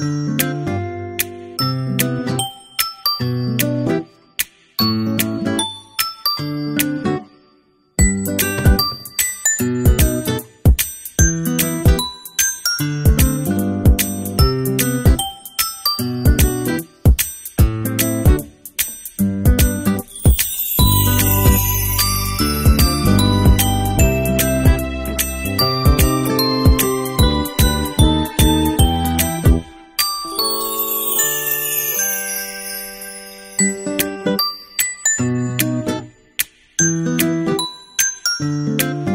Música you